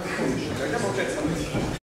как ты ходишь, а когда получается